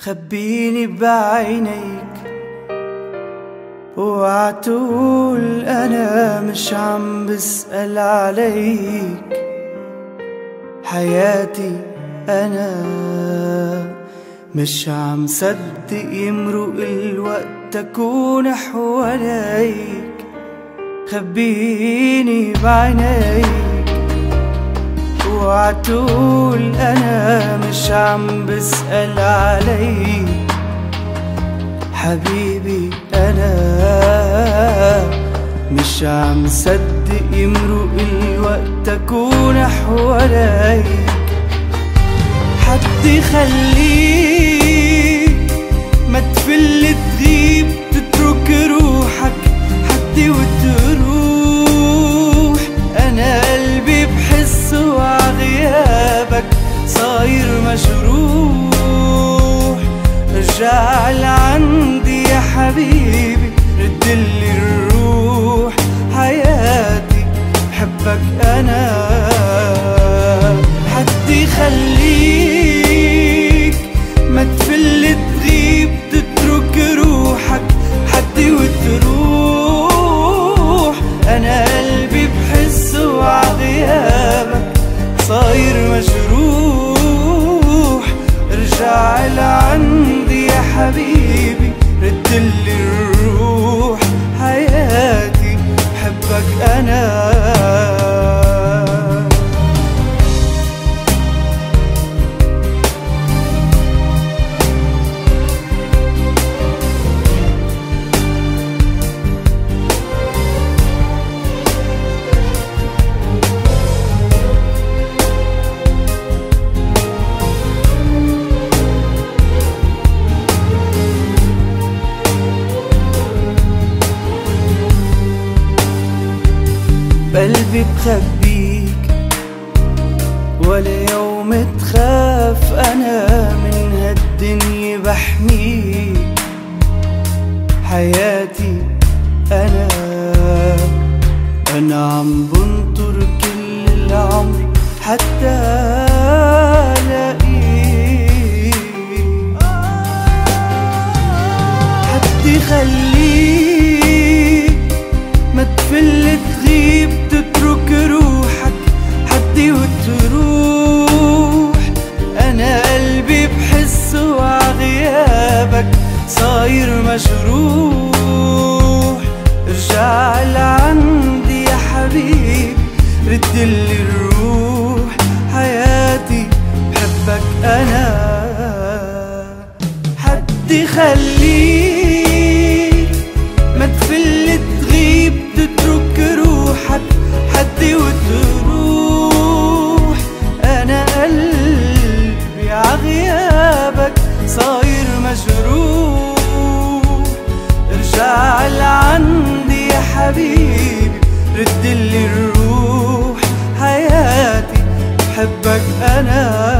خبيني بعينيك. وعتقول أنا مش عم بسأل عليك. حياتي أنا مش عم صدق يمرق الوقت أكون حواليك. خبيني بعينيك. وعتقول أنا مش عم بسأل عليك حبيبي أنا مش عم صدق يمرق الوقت أكون حواليك حد يخليك ما تفل رجع لعندي يا حبيبي ردلي حبيبي ردلي الروح بقلبي بخبيك ولا يوم تخاف أنا من هالدنيا بحميك. حياتي أنا أنا عم بنطر كل العمر حتى مجروح. ارجع لعندي يا حبيبي ردلي الروح حياتي بحبك أنا. حد يخليك حبيبي ردلي الروح حياتي بحبك أنا.